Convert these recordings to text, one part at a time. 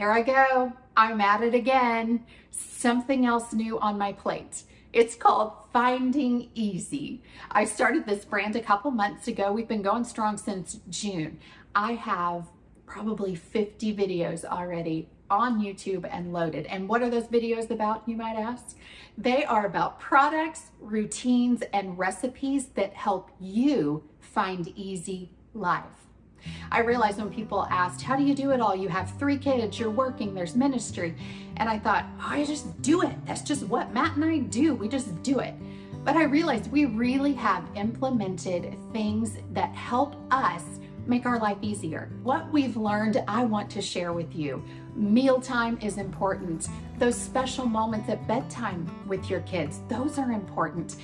here I go. I'm at it again. Something else new on my plate. It's called Finding Easy. I started this brand a couple months ago. We've been going strong since June. I have probably 50 videos already on YouTube and loaded. And what are those videos about, you might ask? They are about products, routines, and recipes that help you find easy life. I realized when people asked, how do you do it all? You have three kids, you're working, there's ministry. And I thought, oh, I just do it. That's just what Matt and I do. We just do it. But I realized we really have implemented things that help us make our life easier. What we've learned, I want to share with you. Mealtime is important. Those special moments at bedtime with your kids, those are important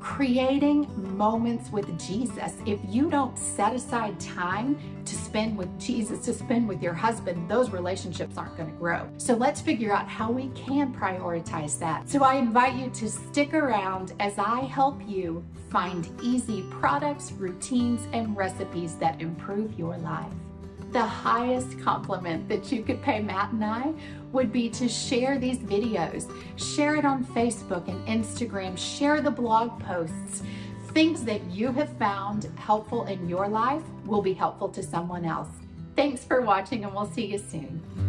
creating moments with Jesus. If you don't set aside time to spend with Jesus, to spend with your husband, those relationships aren't going to grow. So let's figure out how we can prioritize that. So I invite you to stick around as I help you find easy products, routines, and recipes that improve your life the highest compliment that you could pay Matt and I would be to share these videos. Share it on Facebook and Instagram. Share the blog posts. Things that you have found helpful in your life will be helpful to someone else. Thanks for watching and we'll see you soon.